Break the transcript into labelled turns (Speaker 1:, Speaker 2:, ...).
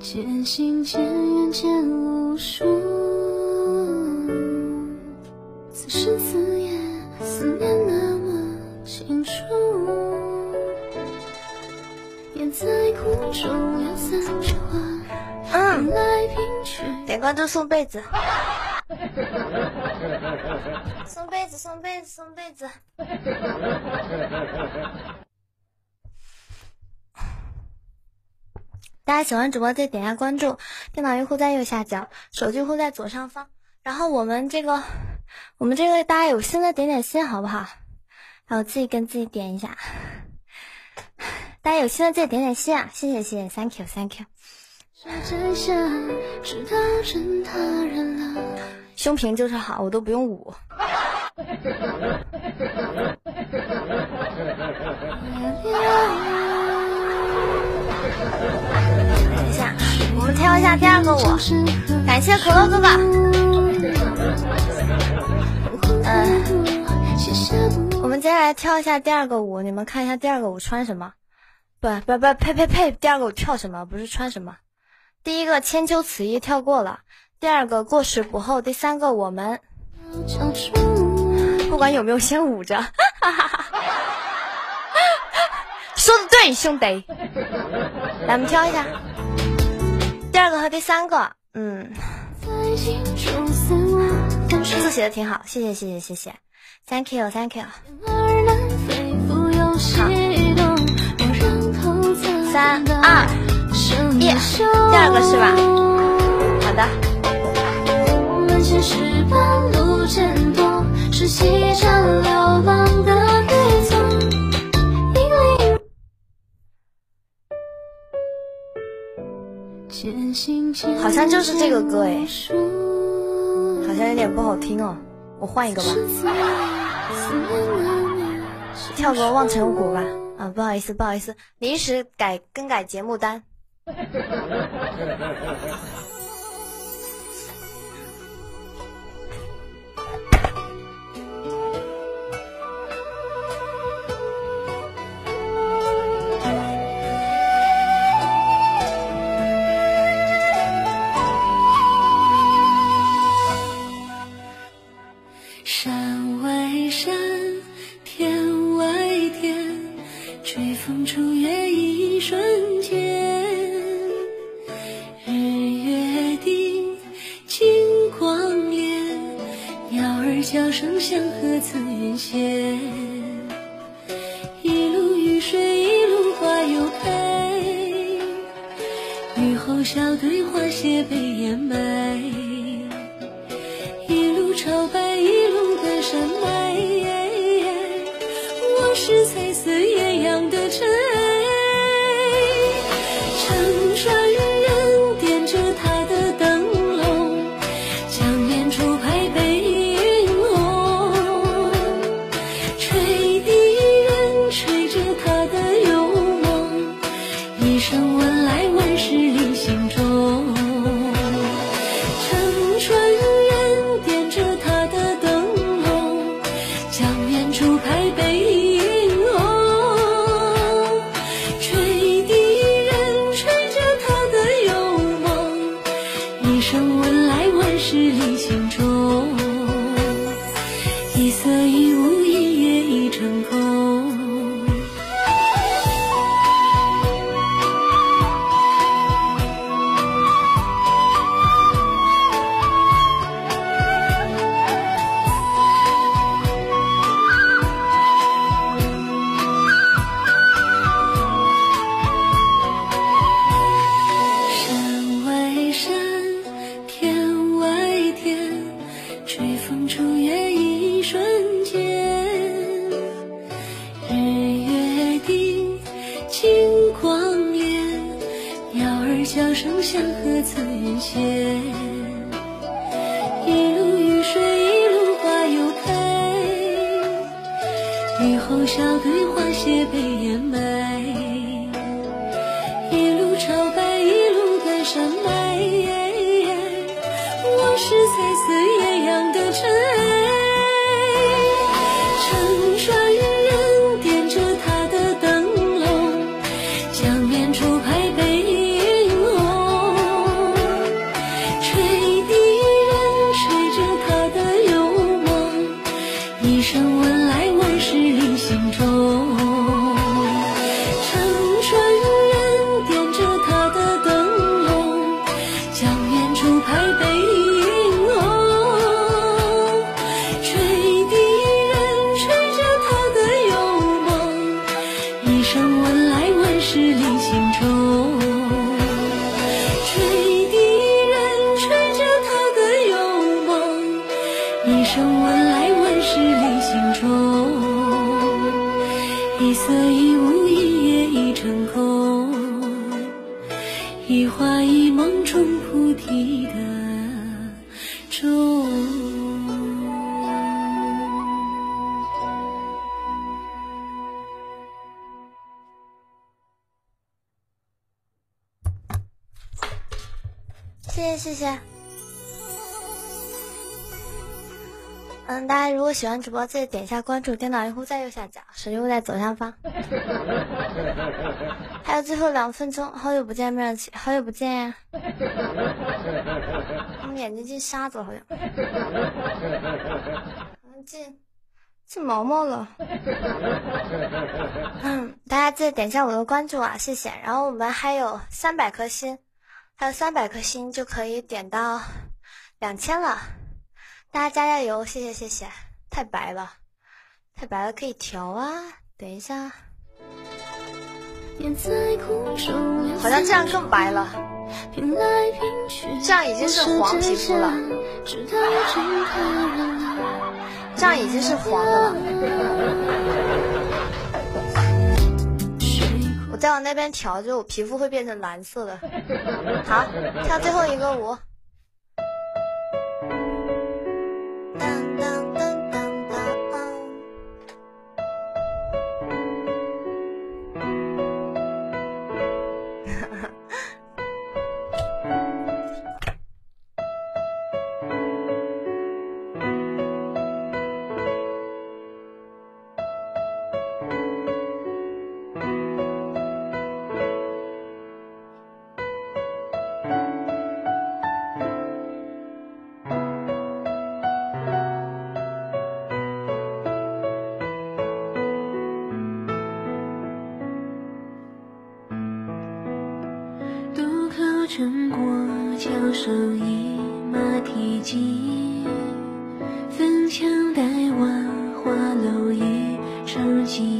Speaker 1: 渐行渐远渐无数，此时此夜思念那么清楚，也在空中两三句话，
Speaker 2: 嗯，
Speaker 1: 来凭去。
Speaker 2: 点关注送被子，送被子送被子送被子。大家喜欢主播记得点下关注，电脑用户在右下角，手机用户在左上方。然后我们这个，我们这个大家有心的点点心好不好？还有自己跟自己点一下，大家有心的记得点点心啊！谢谢谢谢，thank you thank you。
Speaker 1: 直到真他人了。
Speaker 2: 胸平就是好，我都不用捂。等一下，我们跳一下第二个舞，感谢可乐哥哥。嗯，我们接下来跳一下第二个舞，你们看一下第二个舞穿什么？不不不，呸呸呸！第二个舞跳什么？不是穿什么？第一个千秋此意跳过了，第二个过时不候，第三个我们不管有没有先捂着，说的对，兄弟。来，我们挑一下第二个和第三个，嗯，字写的挺好，谢谢谢谢谢谢，thank you thank you。三二一，第二个是吧？好的，
Speaker 1: 是西山流浪的
Speaker 2: 好像就是这个歌哎好像有点不好听哦，我换一个吧，跳个望尘湖吧。啊，不好意思不好意思，临时改更改节目单。
Speaker 1: 鸟儿叫声响和紫云闲。一路雨水，一路花又开，雨后小队花谢被掩埋。一路朝拜，一路的山脉，我是彩色艳阳的尘埃。乘船处排背金光莲，鸟儿叫声像河彩云间。一路雨水一路花又开，雨后小队花谢被掩埋。一色一雾一叶一成空，一花一梦中菩提的种。
Speaker 2: 谢谢谢谢。嗯，大家如果喜欢主播，记得点一下关注，电脑用户在右下角，手机用户在左上方。还有最后两分钟，好久不见，面起，好久不见呀、我们眼睛进沙子了，好像。嗯，进进毛毛了。嗯，大家记得点一下我的关注啊，谢谢。然后我们还有三百颗星，还有三百颗星就可以点到两千了。大家加加油，谢谢谢谢，太白了，太白了，可以调啊。等一下，好像这样更白了。这样已经是黄皮肤了，这样已经是黄的了。我再往那边调，就我皮肤会变成蓝色的。好，跳最后一个舞。
Speaker 1: 城郭桥上一马蹄疾粉墙黛瓦花楼一唱寂